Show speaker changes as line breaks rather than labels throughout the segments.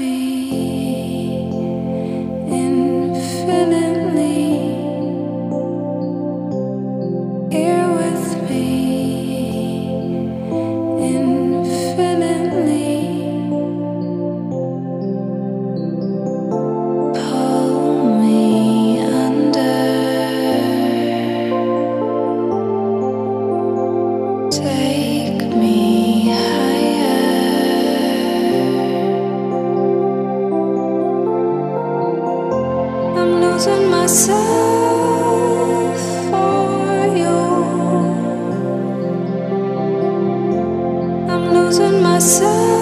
me myself.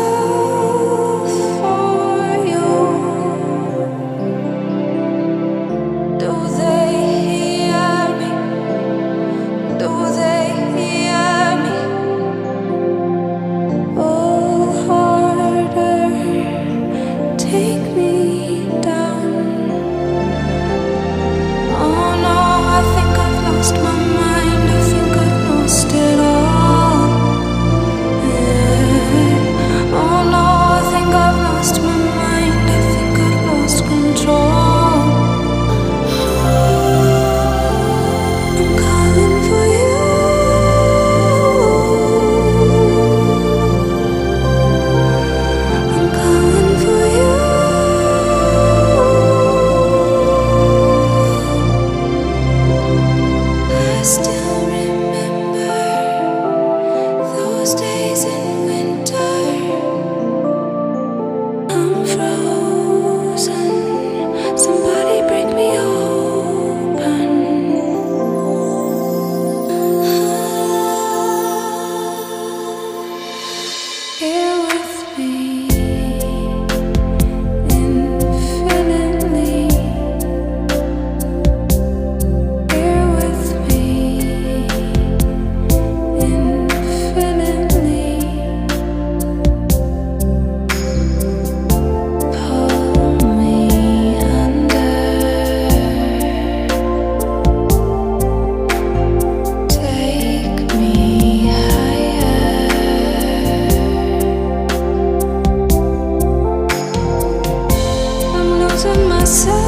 So.